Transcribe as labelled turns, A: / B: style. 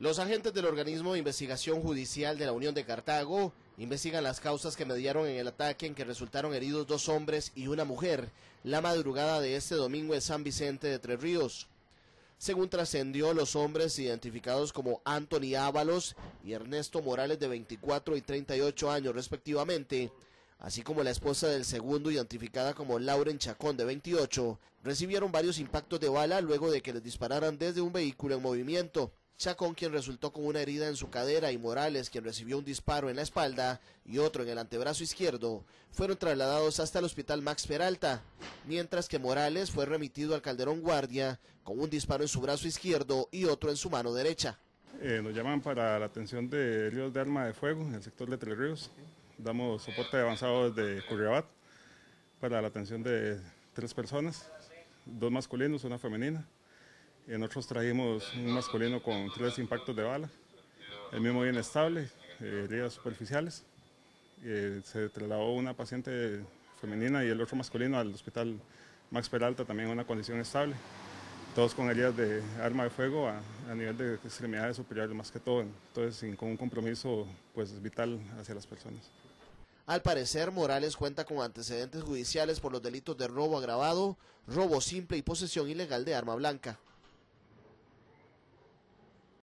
A: Los agentes del organismo de investigación judicial de la Unión de Cartago investigan las causas que mediaron en el ataque en que resultaron heridos dos hombres y una mujer la madrugada de este domingo en San Vicente de Tres Ríos. Según trascendió, los hombres identificados como Anthony Ábalos y Ernesto Morales de 24 y 38 años respectivamente, así como la esposa del segundo identificada como Lauren Chacón de 28, recibieron varios impactos de bala luego de que les dispararan desde un vehículo en movimiento. Chacón, quien resultó con una herida en su cadera, y Morales, quien recibió un disparo en la espalda y otro en el antebrazo izquierdo, fueron trasladados hasta el hospital Max Peralta, mientras que Morales fue remitido al Calderón Guardia con un disparo en su brazo izquierdo y otro en su mano derecha.
B: Eh, nos llaman para la atención de heridos de arma de fuego en el sector de Tres Ríos. Damos soporte avanzado desde Curriabat para la atención de tres personas, dos masculinos, una femenina. Nosotros trajimos un masculino con tres impactos de bala, el mismo bien estable, eh, heridas superficiales. Eh, se trasladó una paciente femenina y el otro masculino al hospital Max Peralta, también en una condición estable. Todos con heridas de arma de fuego a, a nivel de extremidades superiores más que todo, entonces con un compromiso pues, vital hacia las personas.
A: Al parecer, Morales cuenta con antecedentes judiciales por los delitos de robo agravado, robo simple y posesión ilegal de arma blanca.